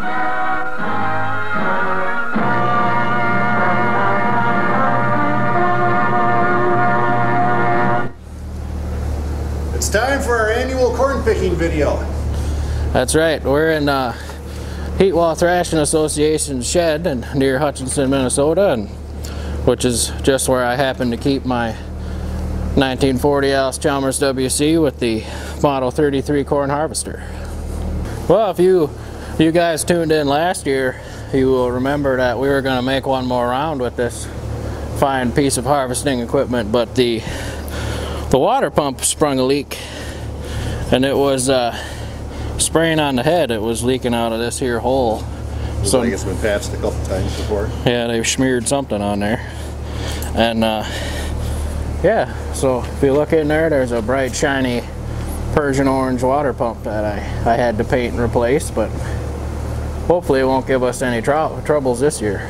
It's time for our annual corn picking video. That's right. We're in uh, Heatwole Thrashing Association shed in, near Hutchinson, Minnesota, and which is just where I happen to keep my 1940 Allis Chalmers WC with the Model 33 corn harvester. Well, if you you guys tuned in last year, you will remember that we were going to make one more round with this fine piece of harvesting equipment, but the the water pump sprung a leak, and it was uh, spraying on the head. It was leaking out of this here hole. So like it's been patched a couple times before. yeah, they've smeared something on there. And uh, yeah, so if you look in there, there's a bright, shiny Persian orange water pump that I, I had to paint and replace, but hopefully it won't give us any trou troubles this year.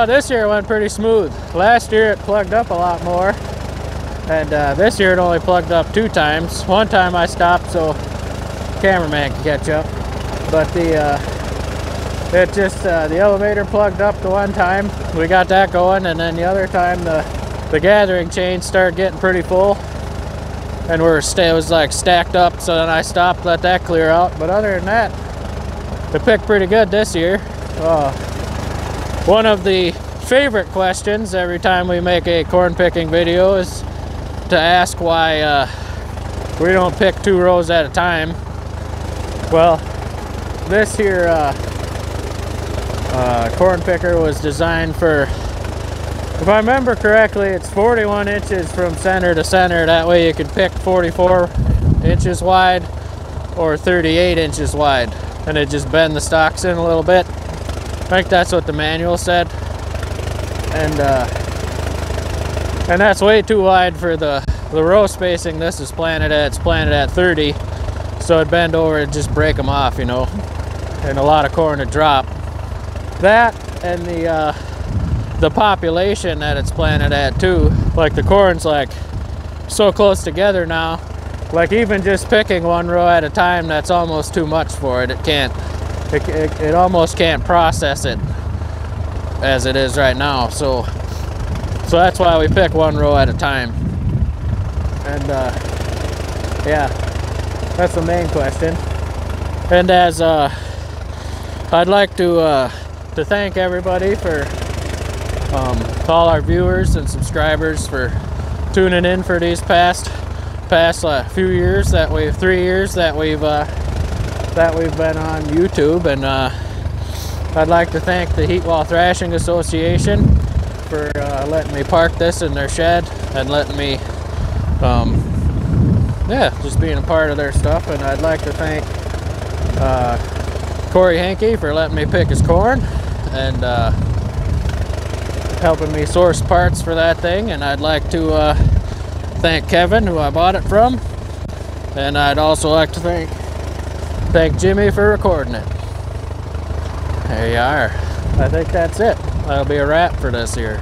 Well, this year went pretty smooth. Last year it plugged up a lot more. And uh, this year it only plugged up two times. One time I stopped so cameraman could catch up. But the uh, it just uh, the elevator plugged up the one time. We got that going, and then the other time the the gathering chain started getting pretty full, and we're sta- it was like stacked up. So then I stopped, let that clear out. But other than that, it picked pretty good this year. Uh, one of the favorite questions every time we make a corn picking video is to ask why uh, we don't pick two rows at a time. Well, this here uh, uh, corn picker was designed for, if I remember correctly, it's 41 inches from center to center. That way you could pick 44 inches wide or 38 inches wide. And it just bend the stalks in a little bit. I think that's what the manual said. And uh, and that's way too wide for the, the row spacing this is planted at. It's planted at 30. So it'd bend over and just break them off, you know. And a lot of corn would drop. That and the uh, the population that it's planted at too. Like the corn's like so close together now. Like even just picking one row at a time, that's almost too much for it. It can't. It, it, it almost can't process it as it is right now. So so that's why we pick one row at a time. And uh, yeah, that's the main question. And as uh, I'd like to uh, to thank everybody for um, all our viewers and subscribers for tuning in for these past past uh, few years that we've three years that we've uh, that we've been on YouTube and uh, I'd like to thank the Heatwole Thrashing Association for uh, letting me park this in their shed and letting me um, yeah just being a part of their stuff and I'd like to thank uh, Corey Hankey for letting me pick his corn and uh, helping me source parts for that thing and I'd like to uh, thank Kevin who I bought it from and I'd also like to thank thank Jimmy for recording it. There you are. I think that's it. That'll be a wrap for this here